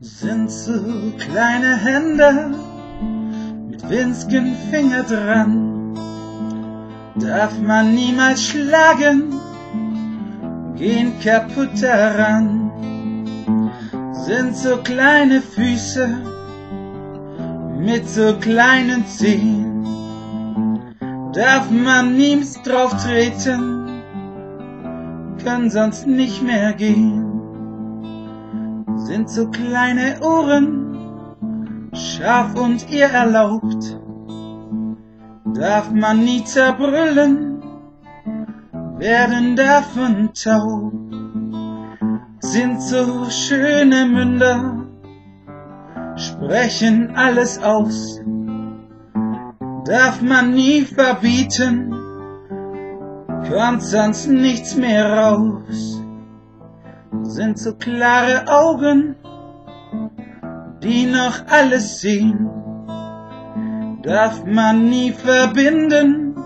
sind so kleine Hände mit winzigen Finger dran. Darf man niemals schlagen, gehen kaputt daran. Sind so kleine Füße mit so kleinen Zehen. Darf man niemals drauf treten, kann sonst nicht mehr gehen sind so kleine Ohren, scharf und ihr erlaubt. Darf man nie zerbrüllen, werden davon taub. Sind so schöne Münder, sprechen alles aus. Darf man nie verbieten, kommt sonst nichts mehr raus sind so klare Augen, die noch alles sehen. Darf man nie verbinden,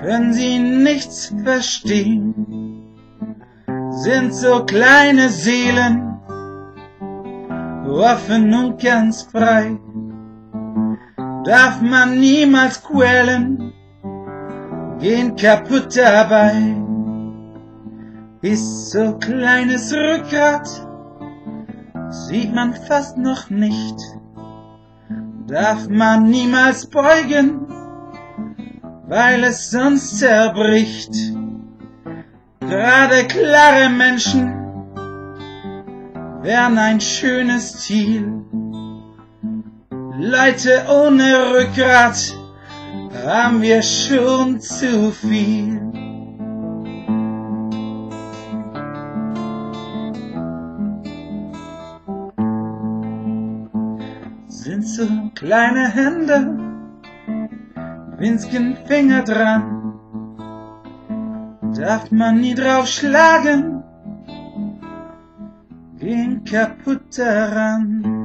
können sie nichts verstehen. Sind so kleine Seelen, offen und ganz frei. Darf man niemals quälen, gehen kaputt dabei ist so kleines Rückgrat, sieht man fast noch nicht, darf man niemals beugen, weil es sonst zerbricht. Gerade klare Menschen wären ein schönes Ziel. Leute ohne Rückgrat haben wir schon zu viel. Sind so kleine Hände, winzigen Finger dran, darf man nie drauf schlagen, gehen kaputt daran.